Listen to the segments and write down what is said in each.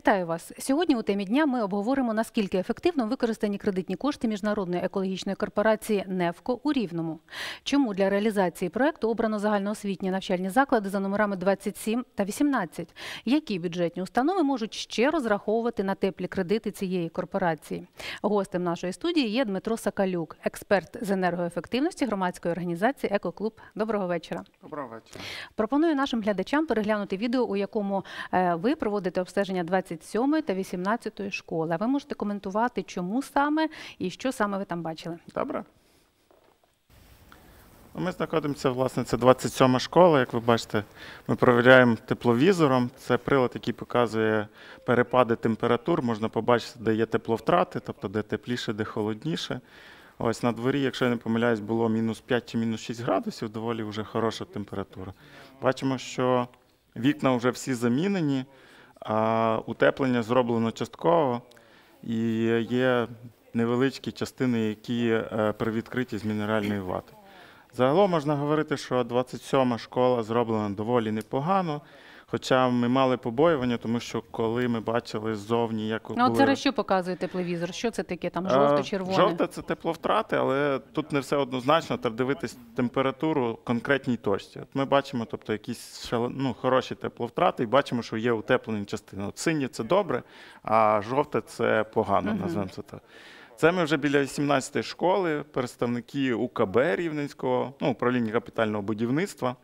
Вітаю вас. Сьогодні у темі дня ми обговоримо, наскільки ефективно використані кредитні кошти міжнародної екологічної корпорації «Невко» у Рівному. Чому для реалізації проекту обрано загальноосвітні навчальні заклади за номерами 27 та 18? Які бюджетні установи можуть ще розраховувати на теплі кредити цієї корпорації? Гостем нашої студії є Дмитро Сакалюк, експерт з енергоефективності громадської організації «Екоклуб». Доброго вечора. Доброго вечора. Пропоную нашим глядачам переглянути відео, у якому е, ви проводите обстеження 27 та 18 школи. Ви можете коментувати, чому саме і що саме ви там бачили. Добре. Ну, Ми знаходимося, власне, це 27 школа. Як ви бачите, ми провіряємо тепловізором. Це прилад, який показує перепади температур. Можна побачити, де є тепловтрати, тобто де тепліше, де холодніше. Ось на дворі, якщо я не помиляюсь, було мінус 5 чи мінус 6 градусів, доволі вже хороша температура. Бачимо, що вікна вже всі замінені, а утеплення зроблено частково. І є невеличкі частини, які е, привідкриті з мінеральної вати. Загалом можна говорити, що 27 школа зроблена доволі непогано. Хоча ми мали побоювання, тому що коли ми бачили ззовні, як Ну, от зараз що показує тепловізор? Що це таке? Там жовто-червоне? Жовте це тепловтрати, але тут не все однозначно. Треба дивитись температуру конкретній точці. От ми бачимо, тобто якісь шале- ну, хороші тепловтрати, і бачимо, що є утеплені частини. От синє це добре, а жовте це погано, Мгм. назвемо це так. Це ми вже біля 18-ї школи, представники УКБ Рівненського, ну, управління капітального будівництва.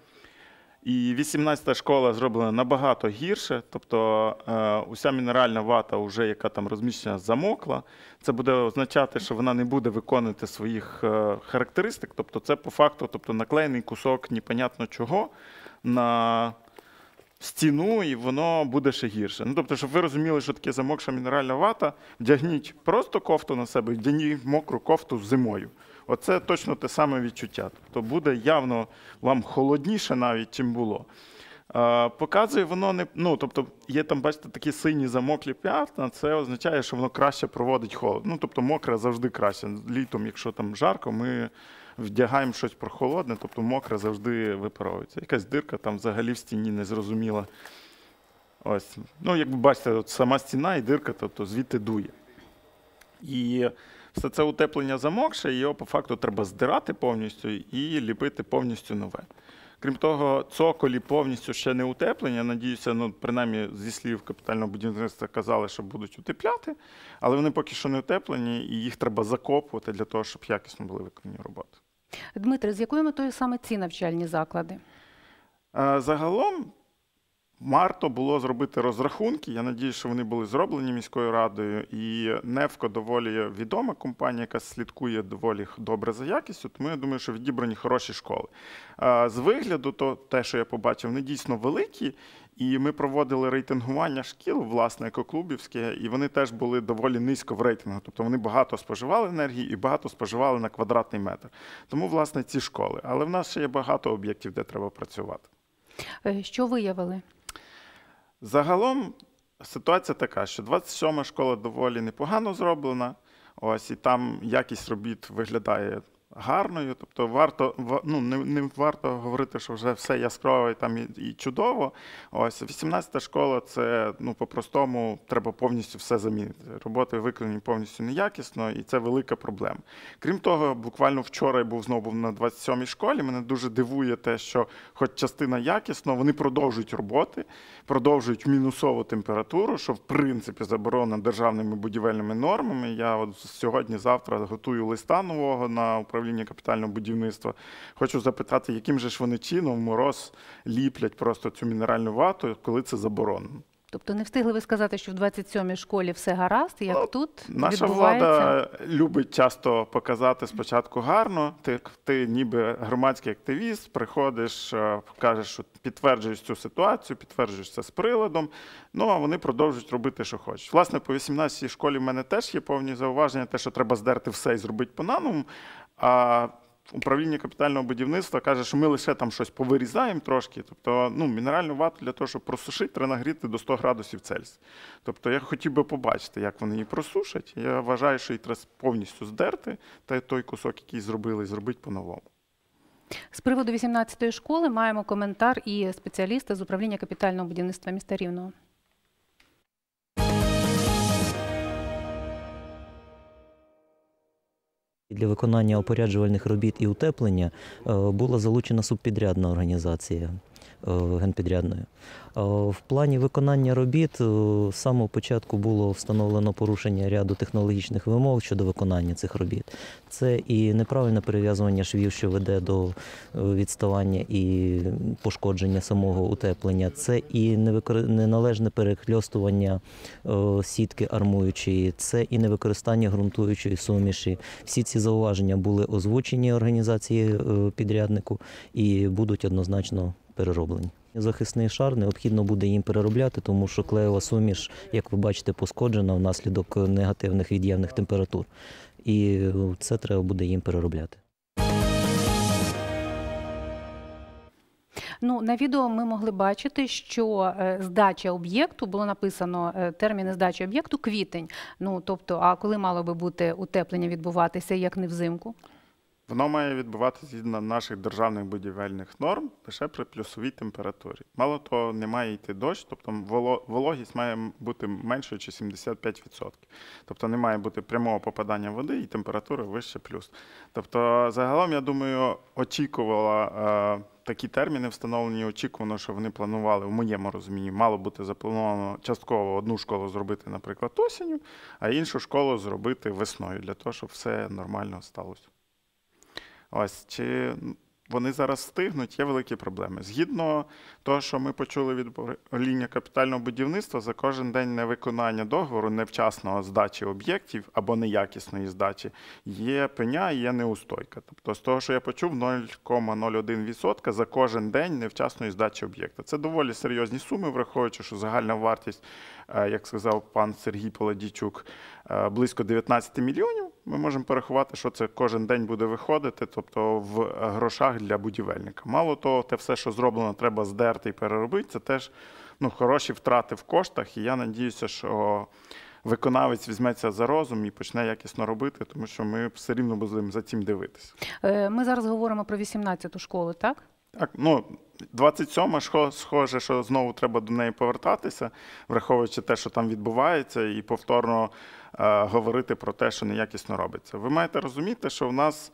І 18-та школа зроблена набагато гірше, тобто е, уся мінеральна вата, вже, яка там розміщена, замокла. Це буде означати, що вона не буде виконувати своїх е, характеристик. Тобто, це по факту тобто, наклеєний кусок непонятно чого на стіну, і воно буде ще гірше. Ну, тобто, щоб ви розуміли, що таке замокша мінеральна вата, вдягніть просто кофту на себе, вдягніть мокру кофту зимою. Оце точно те саме відчуття. Тобто буде явно вам холодніше навіть, чим було. Показує воно не ну, тобто є там, бачите, такі сині замоклі п'ятна. Це означає, що воно краще проводить холод. Ну тобто мокре завжди краще. Літом, якщо там жарко, ми вдягаємо щось прохолодне, тобто мокре завжди випаровується. Якась дирка там взагалі в стіні незрозуміла. Ось. Ну, як ви бачите, от сама стіна і дирка, тобто звідти дує. І все це утеплення замокше, його по факту треба здирати повністю і ліпити повністю нове. Крім того, цоколі повністю ще не утеплені. Надіюся, ну, принаймні зі слів капітального будівництва казали, що будуть утепляти, але вони поки що не утеплені, і їх треба закопувати для того, щоб якісно були виконані роботи. Дмитре, з якою метою саме ці навчальні заклади? Е, Загалом варто було зробити розрахунки. Я надію, що вони були зроблені міською радою. І Невко доволі відома компанія, яка слідкує доволі добре за якістю. Тому я думаю, що відібрані хороші школи. Е, З вигляду, то те, що я побачив, вони дійсно великі. І ми проводили рейтингування шкіл, власне, екоклубівське, і вони теж були доволі низько в рейтингу. Тобто вони багато споживали енергії і багато споживали на квадратний метр. Тому, власне, ці школи. Але в нас ще є багато об'єктів, де треба працювати. Е, Що виявили? Загалом ситуація така, що 27 ма школа доволі непогано зроблена. Ось і там якість робіт виглядає гарною. Тобто варто ну, не, не варто говорити, що вже все яскраво і там і, і чудово. Ось 18-та школа це ну по-простому треба повністю все замінити. Роботи виконані повністю неякісно, і це велика проблема. Крім того, буквально вчора я був знову на 27-й школі. Мене дуже дивує те, що, хоч частина якісно, вони продовжують роботи, продовжують мінусову температуру, що в принципі заборонено державними будівельними нормами. Я от сьогодні-завтра готую листа нового на управління капітального будівництва. Хочу запитати, яким же ж вони чином мороз ліплять просто цю мінеральну вату, коли це заборонено. Тобто не встигли ви сказати, що в 27-й школі все гаразд, як Ну, тут Наша відбувається? влада любить часто показати спочатку гарно. Ти, ти ніби громадський активіст, приходиш, е, кажеш, що підтверджуєш цю ситуацію, підтверджуєш це з приладом. Ну а вони продовжують робити, що хочуть. Власне, по 18-й школі в мене теж є повні зауваження, те, що треба здерти все і зробити по-наному. А управління капітального будівництва каже, що ми лише там щось повирізаємо трошки. Тобто, ну, мінеральну вату для того, щоб просушити, треба нагріти до 100 градусів Цельсія. Тобто я хотів би побачити, як вони її просушать. Я вважаю, що її треба повністю здерти, та той кусок, який зробили, зробити по-новому. З приводу 18-ї школи маємо коментар і спеціаліста з управління капітального будівництва міста Рівного. Для виконання опоряджувальних робіт і утеплення е, була залучена субпідрядна організація генпідрядною. Е, В плані виконання робіт е, з самого початку було встановлено порушення ряду технологічних вимог щодо виконання цих робіт. Це і неправильне перев'язування швів, що веде до е, відставання і пошкодження самого утеплення, це і неналежне перехльостування сітки армуючої, це і невикористання ґрунтуючої суміші. Всі ці зауваження були озвучені організації підряднику і будуть однозначно перероблені. Захисний шар необхідно буде їм переробляти, тому що клеєва суміш, як ви бачите, пошкоджена внаслідок негативних від'ємних температур. І це треба буде їм переробляти. Ну, на відео ми могли бачити, що е, здача об'єкту було написано е, терміни здачі об'єкту квітень. Ну тобто, а коли мало би бути утеплення відбуватися, як не взимку? Воно має відбуватися згідно наших державних будівельних норм лише при плюсовій температурі. Мало того, не має йти дощ, тобто воло- вологість має бути меншою чи 75%. Тобто не має бути прямого попадання води і температура вище плюс. Тобто, загалом, я думаю, очікувала е, такі терміни встановлені, очікувано, що вони планували, в моєму розумінні, мало бути заплановано частково одну школу зробити, наприклад, осінню, а іншу школу зробити весною, для того, щоб все нормально сталося. Ось чи вони зараз встигнуть, є великі проблеми. Згідно того, що ми почули від управління капітального будівництва, за кожен день невиконання договору, невчасного здачі об'єктів або неякісної здачі, є пеня і є неустойка. Тобто, з того, що я почув, 0,01% за кожен день невчасної здачі об'єкта. Це доволі серйозні суми, враховуючи, що загальна вартість, е, як сказав пан Сергій Полодійчук, е, близько 19 мільйонів. Ми можемо порахувати, що це кожен день буде виходити, тобто в е, грошах для будівельника. Мало того, те все, що зроблено, треба здерти і переробити. Це теж ну, хороші втрати в коштах. І я надіюся, що виконавець візьметься за розум і почне якісно робити, тому що ми все рівно будемо за цим дивитися. Е, Ми зараз говоримо про 18-ту школу, так? Так, ну 27-ма шко- схоже, що знову треба до неї повертатися, враховуючи те, що там відбувається, і повторно е, говорити про те, що неякісно робиться. Ви маєте розуміти, що в нас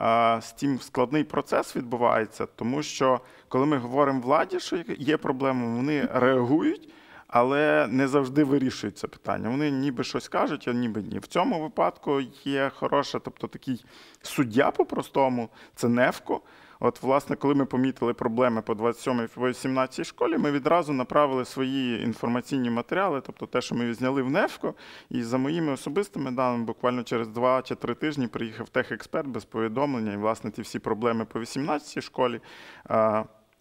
е, з тим складний процес відбувається, тому що коли ми говоримо владі, що є проблема, вони реагують. Але не завжди вирішують це питання. Вони ніби щось кажуть, а ніби ні. В цьому випадку є хороша, тобто такий суддя по-простому, це Невко. От, власне, коли ми помітили проблеми по 27 і 18 школі, ми відразу направили свої інформаційні матеріали, тобто те, що ми зняли в Невко, і за моїми особистими даними, буквально через два чи три тижні приїхав техексперт без повідомлення, і власне ті всі проблеми по 18 школі.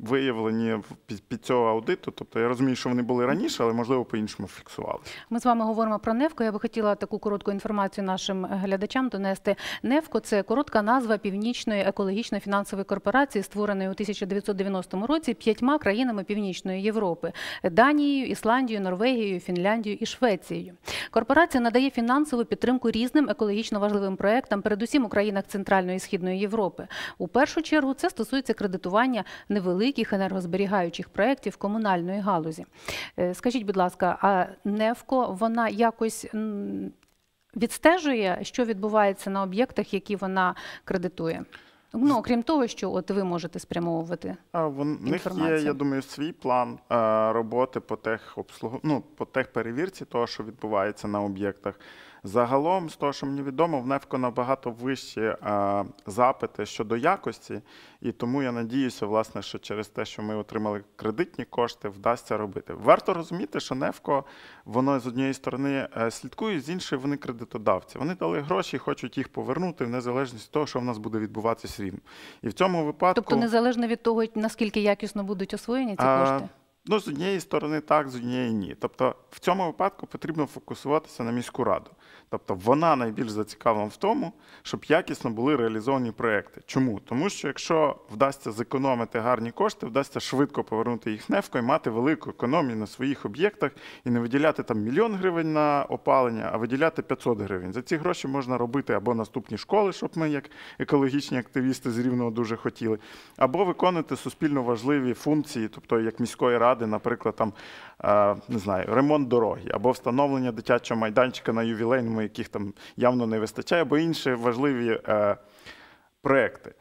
Виявлені під, цього аудиту, тобто я розумію, що вони були раніше, але можливо по-іншому фіксувалися. Ми з вами говоримо про Невко. Я би хотіла таку коротку інформацію нашим глядачам донести. Невко це коротка назва Північної екологічно-фінансової корпорації, створеної у 1990 році п'ятьма країнами Північної Європи: Данією, Ісландією, Норвегією, Фінляндією і Швецією. Корпорація надає фінансову підтримку різним екологічно важливим проектам, передусім у країнах Центральної і Східної Європи. У першу чергу це стосується кредитування невеликих енергозберігаючих проєктів комунальної галузі. Е, Скажіть, будь ласка, а Невко вона якось відстежує, що відбувається на об'єктах, які вона кредитує? Ну, окрім того, що от ви можете спрямовувати. А в них є, я думаю, свій план е, роботи по техобслугу... ну, по техперевірці того, що відбувається на об'єктах. Загалом, з того, що мені відомо, в НЕФКО набагато вищі е, запити щодо якості, і тому я надіюся, власне, що через те, що ми отримали кредитні кошти, вдасться робити. Варто розуміти, що НЕФКО, воно з однієї сторони е, слідкує, з іншої вони кредитодавці. Вони дали гроші і хочуть їх повернути в незалежності від того, що в нас буде відбуватися рівно. І в цьому випадку. Тобто, незалежно від того, наскільки якісно будуть освоєні ці А, кошти. Ну, з однієї сторони, так, з однієї ні. Тобто, в цьому випадку потрібно фокусуватися на міську раду. Тобто, вона найбільш зацікавлена в тому, щоб якісно були реалізовані проекти. Чому? Тому що якщо вдасться зекономити гарні кошти, вдасться швидко повернути їх НЕФКО і мати велику економію на своїх об'єктах і не виділяти там мільйон гривень на опалення, а виділяти 500 гривень. За ці гроші можна робити або наступні школи, щоб ми, як екологічні активісти з Рівного дуже хотіли, або виконувати суспільно важливі функції, тобто як міської ради ради, наприклад, там е, не знаю, ремонт дороги або встановлення дитячого майданчика на ювілейному, яких там явно не вистачає, або інші важливі е, проекти.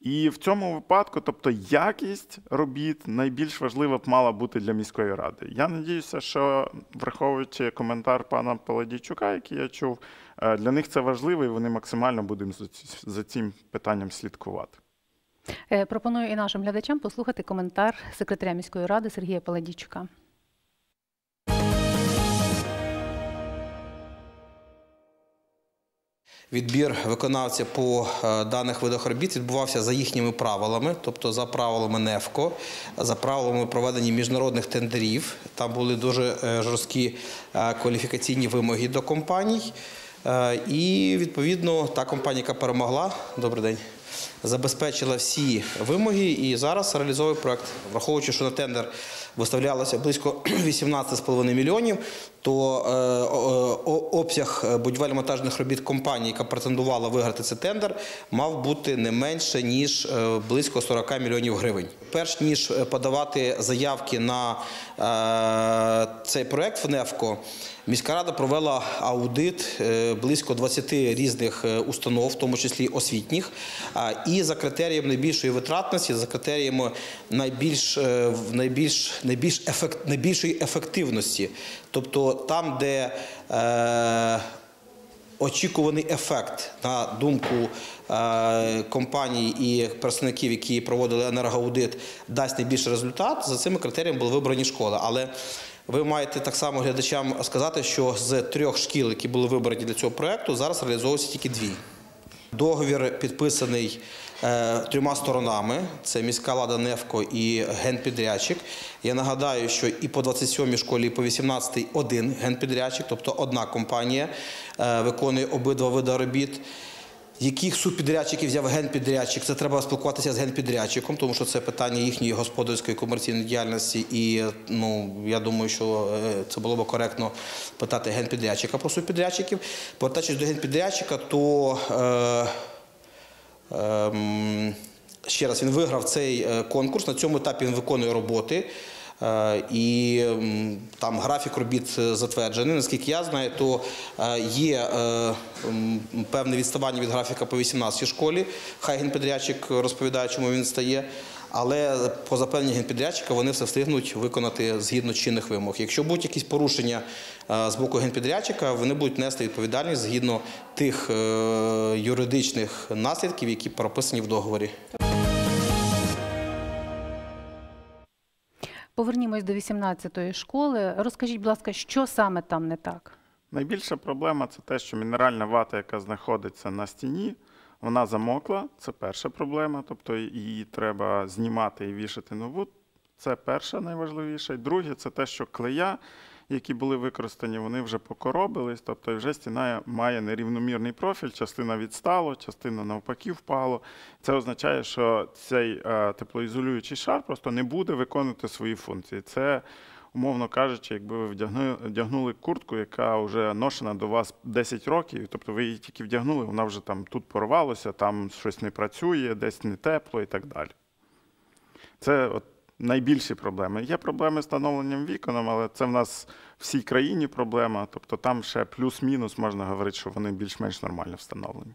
І в цьому випадку, тобто якість робіт найбільш важлива б мала бути для міської ради. Я надіюся, що враховуючи коментар пана Паладійчука, який я чув, е, для них це важливо, і вони максимально будуть за цим питанням слідкувати. Е, Пропоную і нашим глядачам послухати коментар секретаря міської ради Сергія Паладійчука. Відбір виконавця по е, даних видах робіт відбувався за їхніми правилами, тобто за правилами НЕФКО, за правилами проведення міжнародних тендерів. Там були дуже е, жорсткі кваліфікаційні вимоги до компаній. І відповідно та компанія, яка перемогла, добрий день, забезпечила всі вимоги і зараз реалізовує проект. Враховуючи, що на тендер виставлялося близько 18,5 мільйонів, то е, обсяг е, будівельно-монтажних робіт компанії, яка претендувала виграти цей тендер, мав бути не менше ніж е, близько 40 мільйонів гривень. Перш ніж е, подавати заявки на е, цей проект в НЕФКО, міська рада провела аудит близько 20 різних установ, в тому числі освітніх, і за критерієм найбільшої витратності, за критеріями найбільш, найбільш, найбільш ефект, найбільшої ефективності. Тобто там, де е, очікуваний ефект на думку е, компаній і представників, які проводили енергоаудит, дасть найбільший результат. За цими критеріями були вибрані школи. Але ви маєте так само глядачам сказати, що з трьох шкіл, які були вибрані для цього проекту, зараз реалізовуються тільки дві. Договір підписаний трьома сторонами: це міська влада НЕФКО і генпідрядчик. Я нагадаю, що і по 27-й школі, і по 18-й один генпідрядчик, тобто одна компанія е, виконує обидва види робіт. Яких субпідрядчиків взяв генпідрядчик, це треба спілкуватися з генпідрядчиком, тому що це питання їхньої господарської комерційної діяльності. І ну я думаю, що е, це було б коректно питати генпідрядчика про субпідрядчиків. Повертаючись до генпідрядчика, то е, ще раз він виграв цей е, конкурс. На цьому етапі він виконує роботи. Е, І там графік робіт е, затверджений. Наскільки я знаю, то є певне відставання від графіка по 18-й школі. Хай генпідрядчик розповідає, чому він стає. Але по запевненню генпідрядчика вони все встигнуть виконати згідно чинних вимог. Якщо будуть якісь порушення е, з боку генпідрядчика, вони будуть нести відповідальність згідно тих е, юридичних наслідків, які прописані в договорі. Повернімось до 18-ї школи. Розкажіть, будь ласка, що саме там не так? Найбільша проблема це те, що мінеральна вата, яка знаходиться на стіні, вона замокла. Це перша проблема, тобто її треба знімати і вішати нову. Це перша найважливіша. І друге, це те, що клея, які були використані, вони вже покоробились, тобто вже стіна має нерівномірний профіль, частина відстало, частина навпаки впало. Це означає, що цей е, теплоізолюючий шар просто не буде виконувати свої функції. Це умовно кажучи, якби ви вдягнули, вдягнули куртку, яка вже ношена до вас 10 років, тобто ви її тільки вдягнули, вона вже там тут порвалося, там щось не працює, десь не тепло і так далі. Це от найбільші проблеми. Є проблеми з встановленням вікон, але це в нас в всій країні проблема. Тобто там ще плюс-мінус можна говорити, що вони більш-менш нормально встановлені.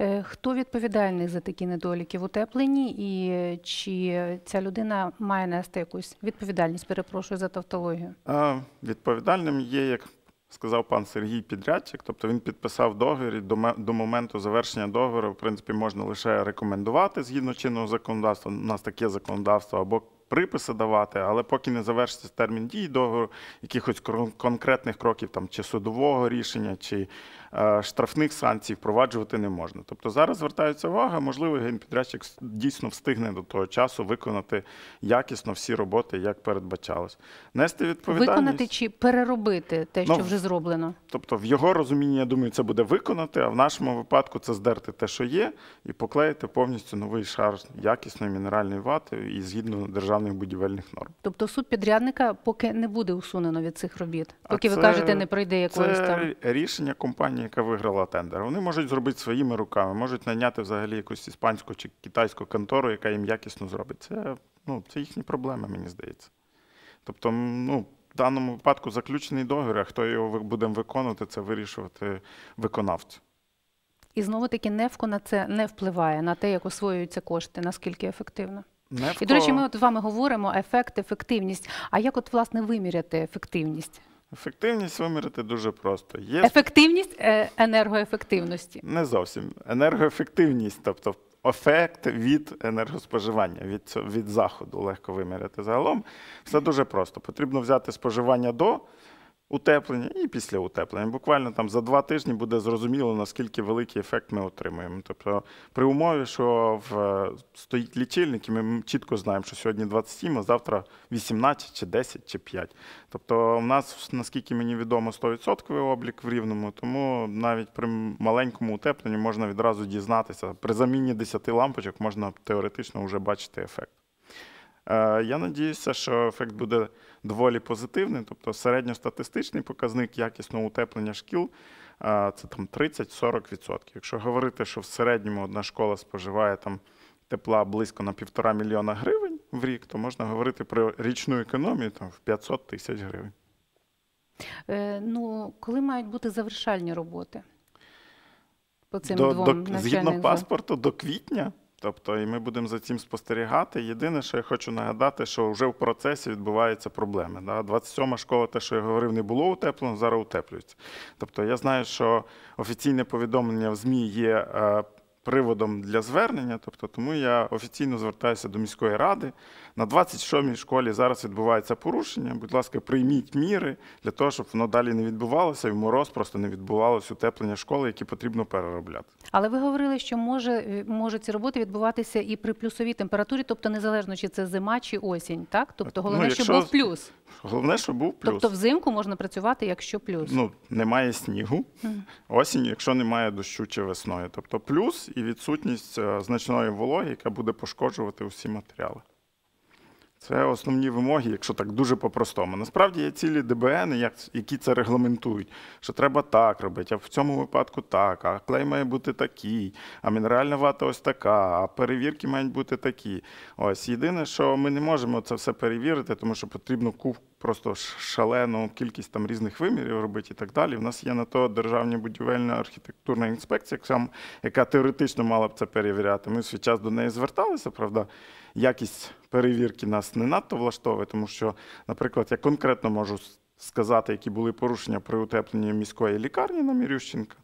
Е, Хто відповідальний за такі недоліки в утепленні, і е, чи ця людина має нести якусь відповідальність? Перепрошую за тавтологію. Відповідальним є, як сказав пан Сергій Підрядчик, тобто він підписав договір і до, ме- до моменту завершення договору, в принципі, можна лише рекомендувати згідно чинного законодавства. У нас таке законодавство або приписи давати, але поки не завершиться термін дії договору, якихось кон- конкретних кроків там чи судового рішення, чи штрафних санкцій впроваджувати не можна. Тобто зараз звертається увага, можливо, генпідрядчик дійсно встигне до того часу виконати якісно всі роботи, як передбачалось. Нести відповідальність. Виконати чи переробити те, Ну, що вже зроблено? Тобто, в його розумінні, я думаю, це буде виконати, а в нашому випадку це здерти те, що є, і поклеїти повністю новий шар якісної мінеральної вати і згідно державних будівельних норм. Тобто суд підрядника поки не буде усунено від цих робіт, поки ви це- кажете, не пройде якоїсь Це там. рішення компанії, яка виграла тендер. Вони можуть зробити своїми руками, можуть найняти взагалі якусь іспанську чи китайську контору, яка їм якісно зробить. Це, ну, це їхні проблеми, мені здається. Тобто, ну, в даному випадку заключений договір, а хто його буде виконувати, це вирішувати виконавці. І знову таки НЕФКО на це не впливає на те, як освоюються кошти, наскільки ефективно. Невко... І, до речі, ми от з вами говоримо ефект, ефективність. А як от власне виміряти ефективність? Ефективність виміряти дуже просто. Є Ефективність е, енергоефективності. не зовсім енергоефективність, тобто ефект від енергоспоживання, від, від заходу легко виміряти. Загалом все дуже просто. Потрібно взяти споживання до утеплення і після утеплення. Буквально там за два тижні буде зрозуміло, наскільки великий ефект ми отримуємо. Тобто, при умові, що в, е, стоїть лічильник, і ми чітко знаємо, що сьогодні 27, а завтра 18 чи 10 чи 5. Тобто, в нас, наскільки мені відомо, 100% облік в рівному, тому навіть при маленькому утепленні можна відразу дізнатися. При заміні 10 лампочок можна теоретично вже бачити ефект. Е, Я надіюся, що ефект буде доволі позитивний, тобто середньостатистичний показник якісного утеплення шкіл е, це там 30-40%. Якщо говорити, що в середньому одна школа споживає там тепла близько на півтора мільйона гривень в рік, то можна говорити про річну економію там, в 500 тисяч гривень. Е, ну, коли мають бути завершальні роботи? По цим до, двом до, згідно паспорту до квітня. Тобто, і ми будемо за цим спостерігати. Єдине, що я хочу нагадати, що вже в процесі відбуваються проблеми. Да? 27 школа, те, що я говорив, не було утеплено, зараз утеплюється. Тобто, я знаю, що офіційне повідомлення в ЗМІ є е, приводом для звернення, тобто, тому я офіційно звертаюся до міської ради. На 26-й школі зараз відбувається порушення. Будь ласка, прийміть міри для того, щоб воно далі не відбувалося, і в мороз просто не відбувалося утеплення школи, які потрібно переробляти. Але ви говорили, що може, е, можуть ці роботи відбуватися і при плюсовій температурі, тобто незалежно чи це зима чи осінь, так? Тобто Ну, головне, щоб був плюс. Головне, щоб був плюс. Тобто взимку можна працювати, якщо плюс. Ну, немає снігу, осінь, якщо немає дощу чи весною. Тобто плюс і відсутність е, значної вологи, яка буде пошкоджувати усі матеріали. Це основні вимоги, якщо так дуже по-простому. Насправді є цілі ДБН, які це регламентують, що треба так робити, а в цьому випадку так, а клей має бути такий, а мінеральна вата ось така, а перевірки мають бути такі. Ось єдине, що ми не можемо це все перевірити, тому що потрібно куп просто шалену кількість там різних вимірів робити і так далі. У нас є на то Державна будівельна архітектурна інспекція, яка теоретично мала б це перевіряти. Ми свій час до неї зверталися, правда. Якість перевірки нас не надто влаштовує, тому що, наприклад, я конкретно можу сказати, які були порушення при утепленні міської лікарні на Мірющенка.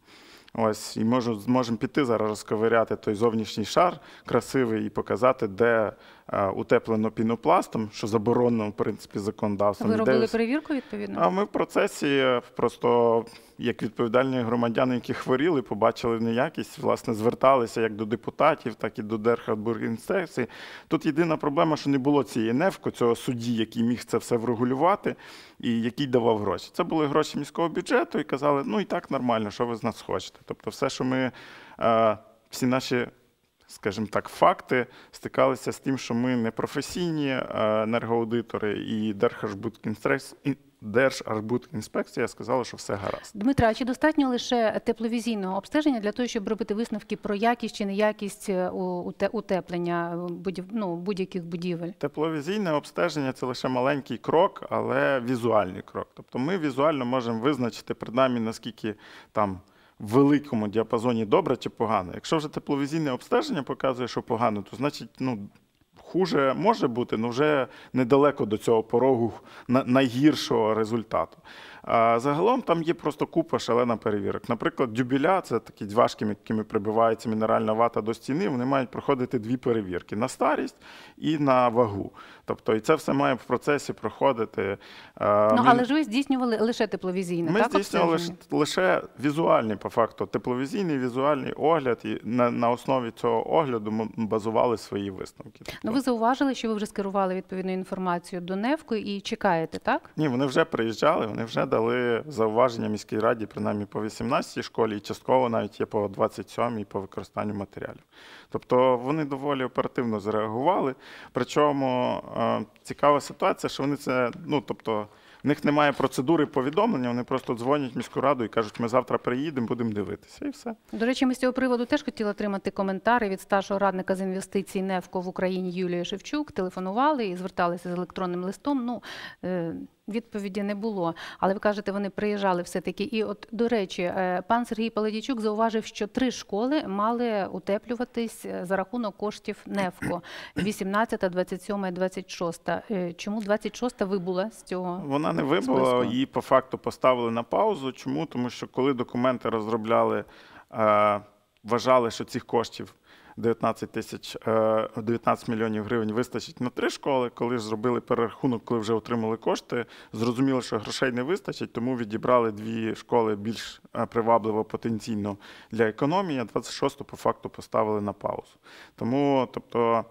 Ось, і можу, зможемо піти зараз розковиряти той зовнішній шар красивий і показати, де утеплено пінопластом, що заборонено, в принципі, законодавством. ви робили перевірку відповідно? а ми в процесі е, просто, як відповідальні громадяни, які хворіли, побачили неякість, власне, зверталися як до депутатів, так і до Держхатбургінспекції. Тут єдина проблема, що не було цієї НЕФКО, цього судді, який міг це все врегулювати і який давав гроші. Це були гроші міського бюджету і казали, ну і так нормально, що ви з нас хочете. Тобто, все, що ми е, всі наші. Скажімо так, факти стикалися з тим, що ми не професійні е, енергоаудитори, і Держархбудінспекція сказала, що все гаразд. Дмитра, а чи достатньо лише тепловізійного обстеження для того, щоб робити висновки про якість чи неякість е, утеплення е, ну, будь-яких будівель? Тепловізійне обстеження це лише маленький крок, але візуальний крок. Тобто ми візуально можемо визначити принаймні наскільки там великому діапазоні добре чи погано. Якщо вже тепловізійне обстеження показує, що погано, то значить, ну. Хуже може бути, але вже недалеко до цього порогу на- найгіршого результату. А загалом там є просто купа шалена перевірок. Наприклад, дюбіля це такі дзважки, якими прибивається мінеральна вата до стіни. Вони мають проходити дві перевірки: на старість і на вагу. Тобто, і це все має в процесі проходити. Ну, ми- але ж ви здійснювали лише тепловізійне, ми так? здійснювали лише, лише візуальний, по факту, тепловізійний візуальний огляд, і на, на основі цього огляду ми базували свої висновки. Ну, ви зауважили, що ви вже скерували відповідну інформацію до НЕВКО і чекаєте, так? Ні, вони вже приїжджали, вони вже дали зауваження міській раді, принаймні по 18 школі, і частково навіть є по 27 по використанню матеріалів. Тобто вони доволі оперативно зреагували. Причому е, цікава ситуація, що вони це, ну тобто. В них немає процедури повідомлення, вони просто дзвонять в міську раду і кажуть, ми завтра приїдемо, будемо дивитися. І все. До речі, ми з цього приводу теж хотіли отримати коментарі від старшого радника з інвестицій НЕФКО в Україні Юлії Шевчук. Телефонували і зверталися з електронним листом. Ну, е, відповіді не було. Але ви кажете, вони приїжджали все-таки. І от, до речі, е, пан Сергій Паладійчук зауважив, що три школи мали утеплюватись е, за рахунок коштів НЕФКО. 18, 27 і 26. Е, Чому 26 вибула з цього? Вона не вибула, Списку. її по факту поставили на паузу. Чому? Тому що коли документи розробляли, е, вважали, що цих коштів 19 тисяч е, 19 мільйонів гривень вистачить на три школи. Коли ж зробили перерахунок, коли вже отримали кошти, зрозуміло, що грошей не вистачить, тому відібрали дві школи більш е, привабливо потенційно для економії. а 26 по факту поставили на паузу. Тому, тобто.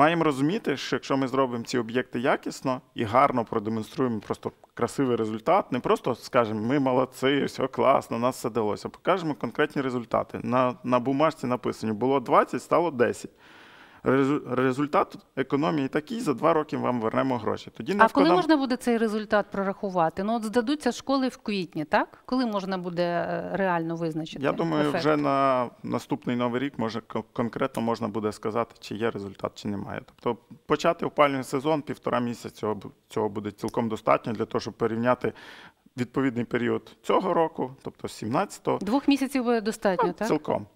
Маємо розуміти, що якщо ми зробимо ці об'єкти якісно і гарно продемонструємо просто красивий результат, не просто скажемо, ми молодці, все класно, нас все далося, а покажемо конкретні результати. На, на бумажці написано, було 20, стало 10. Резу- Результат економії такий, за два роки вам вернемо гроші. Тоді А коли можна буде цей результат прорахувати? Ну, от здадуться школи в квітні, так? Коли можна буде е, реально визначити? Я думаю, ефект? вже на наступний новий рік може кон- конкретно можна буде сказати, чи є результат, чи немає. Тобто почати опалювальний сезон півтора місяця цього, цього буде цілком достатньо для того, щоб порівняти відповідний період цього року, тобто 17-го, Двох місяців буде достатньо, ну, так? цілком.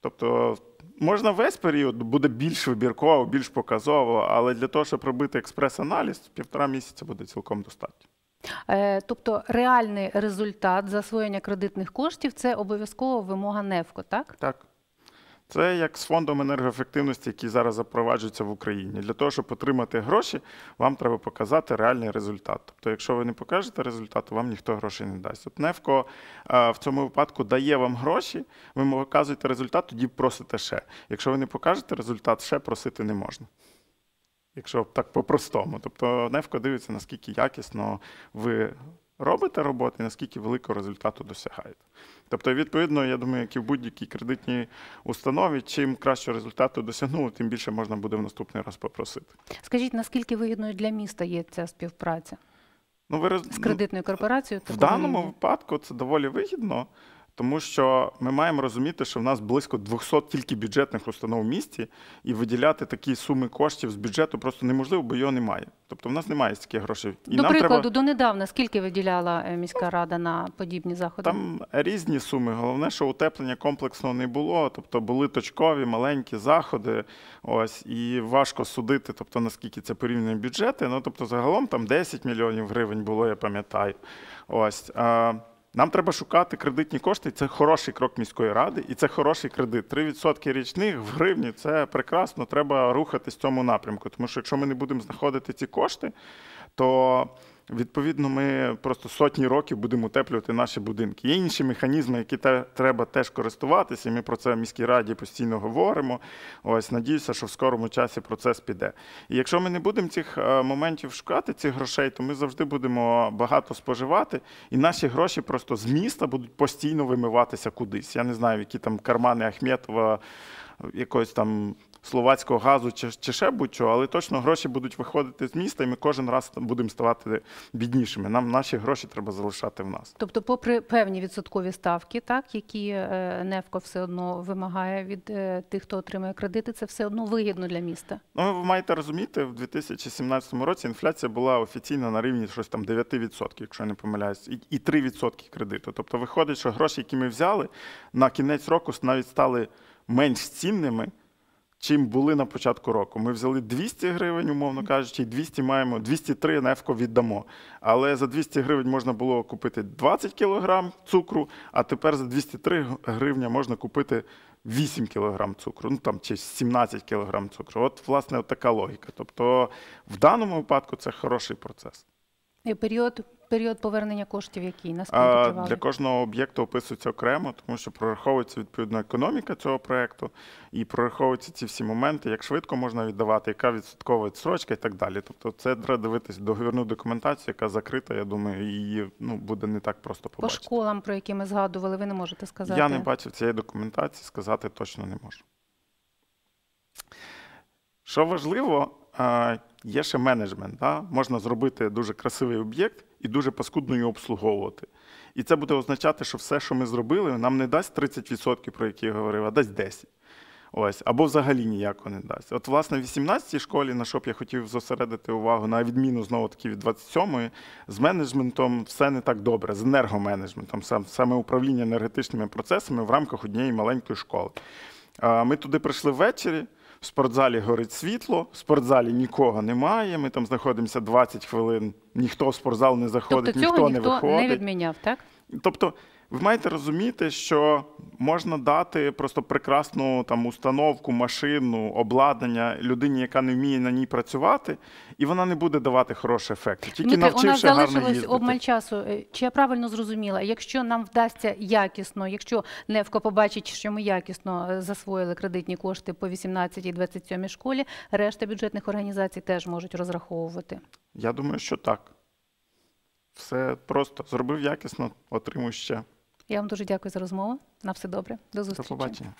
Тобто можна весь період буде більш вибірково, більш показово, але для того, щоб робити експрес-аналіз, півтора місяця буде цілком достатньо. Е, тобто реальний результат засвоєння кредитних коштів це обов'язково вимога НЕФКО, так? Так. Це як з фондом енергоефективності, який зараз запроваджується в Україні. Для того, щоб отримати гроші, вам треба показати реальний результат. Тобто, якщо ви не покажете результат, вам ніхто грошей не дасть. От Невко в цьому випадку дає вам гроші, ви показуєте результат, тоді просите ще. Якщо ви не покажете результат, ще просити не можна. Якщо так по-простому. Тобто Невко дивиться, наскільки якісно ви робите роботи, і наскільки великого результату досягаєте. Тобто, відповідно, я думаю, як і в будь-якій кредитній установі, чим кращого результату досягнули, тим більше можна буде в наступний раз попросити. Скажіть, наскільки вигідною для міста є ця співпраця Ну, ви з кредитною корпорацією? В такого даному випадку це доволі вигідно, тому що ми маємо розуміти, що в нас близько 200 тільки бюджетних установ в місті, і виділяти такі суми коштів з бюджету просто неможливо, бо його немає. Тобто в нас немає таких грошей. І До нам прикладу, треба донедавна скільки виділяла е, міська рада на подібні заходи? там різні суми. Головне, що утеплення комплексного не було. Тобто були точкові маленькі заходи. Ось і важко судити, тобто наскільки це порівняні бюджети. Ну тобто, загалом там 10 мільйонів гривень було, я пам'ятаю. Ось. Нам треба шукати кредитні кошти. Це хороший крок міської ради, і це хороший кредит. 3% річних в гривні це прекрасно. Треба рухатись в цьому напрямку. Тому що якщо ми не будемо знаходити ці кошти, то відповідно ми просто сотні років будемо утеплювати наші будинки. Є інші механізми, які те, треба теж користуватися. і Ми про це в міській раді постійно говоримо. Ось надіюся, що в скорому часі процес піде. І якщо ми не будемо цих е, моментів шукати, цих грошей, то ми завжди будемо багато споживати, і наші гроші просто з міста будуть постійно вимиватися кудись. Я не знаю, які там кармани Ахметова, якогось там словацького газу чи, чи ще будь-що, але точно гроші будуть виходити з міста, і ми кожен раз будемо ставати біднішими. Нам наші гроші треба залишати в нас. Тобто, попри певні відсоткові ставки, так які е, НЕФКО все одно вимагає від е, тих, хто отримує кредити, це все одно вигідно для міста. Ну, ви маєте розуміти, в 2017 році інфляція була офіційно на рівні щось там 9%, якщо я не помиляюсь, і 3% кредиту. Тобто виходить, що гроші, які ми взяли, на кінець року навіть стали менш цінними, чим були на початку року. Ми взяли 200 гривень, умовно кажучи, і 200 маємо, 203 нефко віддамо. Але за 200 гривень можна було купити 20 кілограм цукру, а тепер за 203 гривня можна купити 8 кілограм цукру, ну там чи 17 кілограм цукру. От, власне, от така логіка. Тобто, в даному випадку це хороший процес. І період, період повернення коштів який? А тривалий? для кожного об'єкту описується окремо, тому що прораховується відповідно економіка цього проекту і прораховуються ці всі моменти, як швидко можна віддавати, яка відсоткова відстрочка і так далі. Тобто, це треба дивитися договірну документацію, яка закрита. Я думаю, її ну буде не так просто побачити. По школам, про які ми згадували, ви не можете сказати. Я не бачив цієї документації, сказати точно не можу. Що важливо, є ще менеджмент. Да? Можна зробити дуже красивий об'єкт і дуже паскудно його обслуговувати. І це буде означати, що все, що ми зробили, нам не дасть 30%, про які я говорив, а дасть 10%. Ось, або взагалі ніякого не дасть. От, власне, в 18-й школі, на що б я хотів зосередити увагу, на відміну знову таки від 27-ї, з менеджментом все не так добре, з енергоменеджментом, саме управління енергетичними процесами в рамках однієї маленької школи. Ми туди прийшли ввечері. В спортзалі горить світло, в спортзалі нікого немає. Ми там знаходимося 20 хвилин, ніхто в спортзал не заходить, Тобто цього ніхто, не виходить. не відміняв, так? Тобто, ви маєте розуміти, що можна дати просто прекрасну там установку, машину, обладнання людині, яка не вміє на ній працювати, і вона не буде давати хороший ефект. Тільки Дмитре, у нас навчивши гарно їздити. обмаль часу. Е, Чи я правильно зрозуміла? Якщо нам вдасться якісно, якщо Невко побачить, що ми якісно е, засвоїли кредитні кошти по 18 і 27 школі, решта бюджетних організацій теж можуть розраховувати. Я думаю, що так. Все просто зробив якісно, отримуй ще. Я вам дуже дякую за розмову. На все добре. До До зустрічі. побачення.